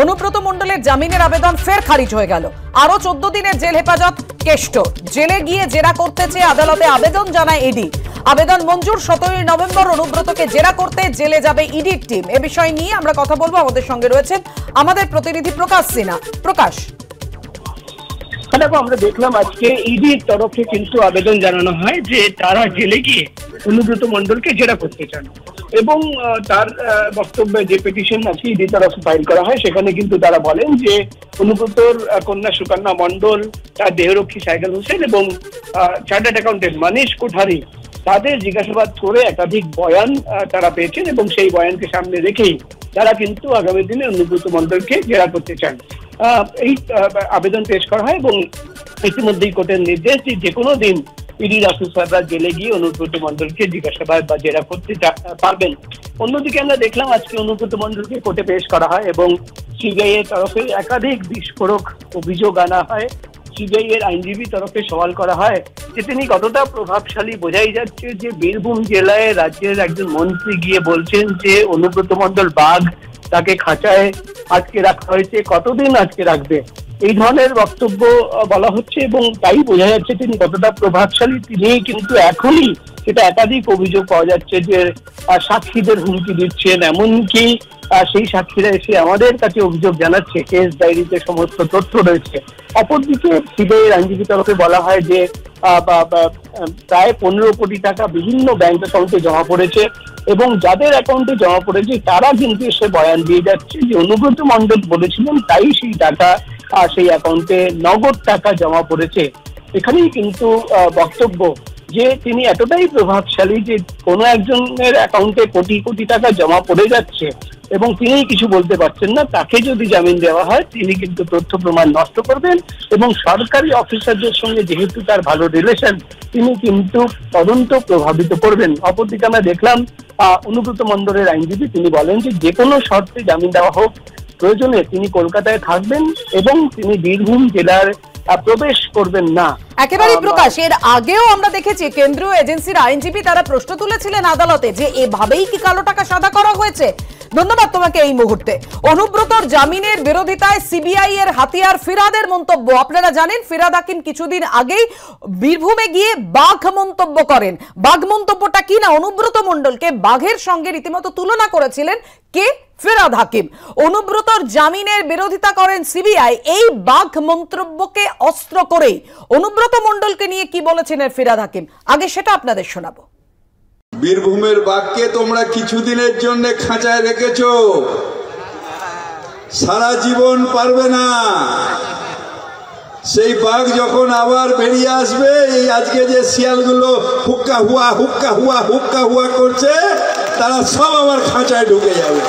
অনুব্রত মণ্ডলের জামিনের আবেদন ফের খারিজ হয়ে গেল। আরও চোদ্দ দিনের জেল হেফাজত কেষ্ট। জেলে গিয়ে জেরা করতে চেয়ে আদালতে আবেদন জানায় ইডি। আবেদন মঞ্জুর সতেরোই নভেম্বর অনুব্রতকে জেরা করতে জেলে যাবে ইডির টিম। এ বিষয় নিয়ে আমরা কথা বলব। আমাদের সঙ্গে রয়েছেন আমাদের প্রতিনিধি প্রকাশ সিনহা। প্রকাশ। দেখো, আমরা দেখলাম আজকে ইডির তরফে কিন্তু আবেদন জানানো হয় যে তারা জেলে গিয়ে অনুব্রত মন্ডলকে জেরা করতে চান। এবং তার বক্তব্যে যে পিটিশন আজকে ইডির তরফে ফাইল করা হয়। সেখানে কিন্তু তারা বলেন যে অনুব্রতর কন্যা সুকন্যা মন্ডল তার দেহরক্ষী সাইকেল হোসেন এবং চার্টার্ড অ্যাকাউন্টেন্ট মানিশ কোঠারি, তাদের জিজ্ঞাসাবাদ করে একাধিক বয়ান তারা পেয়েছেন এবং সেই বয়ানকে সামনে রেখেই তারা কিন্তু আগামী দিনে অনুব্রত মন্ডলকে জেরা করতে চান। এই আবেদন পেশ করা হয় এবং ইতিমধ্যেই কোর্টের নির্দেশ যে কোনো দিন ইডির অফিসাররা জেলে গিয়ে অনুব্রত মন্ডলকে জিজ্ঞাসাবাদ বা জেরা করতে পারবেন। অন্যদিকে আমরা দেখলাম আজকে অনুব্রত মন্ডলকে কোর্টে পেশ করা হয় এবং সিবিআই এর তরফে একাধিক বিস্ফোরক অভিযোগ আনা হয়। সিবিআই এর আইনজীবী তরফে সওয়াল করা হয় যে তিনি কতটা প্রভাবশালী। বোঝাই যাচ্ছে যে বীরভূম জেলায় রাজ্যের একজন মন্ত্রী গিয়ে বলছেন যে অনুব্রত মন্ডল বাঘ তাকে খাঁচায় আটকে রাখা হয়েছে। কতদিন আজকে রাখবে? এই ধরনের বক্তব্য বলা হচ্ছে এবং তাই বোঝা যাচ্ছে তিনি কতটা প্রভাবশালী। তিনি কিন্তু এখনই সেটা একাধিক অভিযোগ পাওয়া যাচ্ছে যে সাক্ষীদের হুমকি দিচ্ছেন, এমনকি সেই সাক্ষীরা এসে আমাদের কাছে অভিযোগ জানাচ্ছে কেস ডায়েরিতে সমস্ত তথ্য রয়েছে। অপরদিকে সিবিআই আইনজীবী তরফে বলা হয় যে প্রায় পনেরো কোটি টাকা বিভিন্ন ব্যাংক অ্যাকাউন্টে জমা পড়েছে এবং যাদের অ্যাকাউন্টে জমা পড়েছে তারা কিন্তু এসে বয়ান দিয়ে যাচ্ছে যে, অনুব্রত মণ্ডল বলেছিলেন তাই সেই টাকা সেই অ্যাকাউন্টে নগদ টাকা জমা পড়েছে। এখানেই কিন্তু বক্তব্য যে তিনি এতটাই প্রভাবশালী যে কোনো একজনের অ্যাকাউন্টে কোটি কোটি টাকা জমা পড়ে যাচ্ছে এবং তিনি কিছু বলতে পারছেন না, তাকে যদি জামিন দেওয়া হয়, তিনি কিন্তু তথ্য প্রমাণ নষ্ট করবেন এবং সরকারি অফিসারদের সঙ্গে যেহেতু তার ভালো রিলেশন তিনি কিন্তু তদন্ত প্রভাবিত করবেন। অপরদিকে আমরা দেখলাম অনুব্রত মন্ডলের আইনজীবী তিনি বলেন যে যে কোনো শর্তে জামিন দেওয়া হোক প্রয়োজনে তিনি কলকাতায় থাকবেন এবং তিনি বীরভূম জেলার প্রবেশ করবেন না। একেবারেই আহ, প্রকাশ। এর আগেও আমরা দেখেছি কেন্দ্রীয় এজেন্সির আইনজীবী তারা প্রশ্ন তুলেছিলেন আদালতে যে এভাবেই কি কালো টাকা সাদা করা হয়েছে? ধন্যবাদ তোমাকে এই মুহূর্তে। অনুব্রতর জামিনের বিরোধিতায় সিবিআই এর হাতিয়ার ফিরাদের মন্তব্য। আপনারা জানেন ফিরাদ হাকিম কিছুদিন আগেই বীরভূমে গিয়ে বাঘ মন্তব্য করেন। বাঘ মন্তব্যটা কি না? অনুব্রত মণ্ডলকে বাঘের সঙ্গে রীতিমতো তুলনা করেছিলেন কে? ফেরাদ হাকিম। অনুব্রতর জামিনের বিরোধিতা করেন সিবিআই। এই বাঘ মন্তব্যকে অস্ত্র করেই। অনুব্রত মণ্ডলকে নিয়ে কি বলেছিলেন ফিরাদ হাকিম? আগে সেটা আপনাদের শোনাবো। বীরভূমের বাঘকে তোমরা কিছুদিনের জন্য খাঁচায় রেখেছো। সারা জীবন পারবে না। সেই বাঘ যখন আবার বেরিয়ে আসবে, এই আজকে যে শিয়ালগুলো হুক্কা হুয়া হুক্কা হুয়া হুক্কা হুয়া করছে, তারা সব আবার খাঁচায় ঢুকে যাবে।